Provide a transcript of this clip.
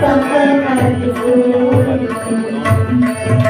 tanpa hati sulit ini.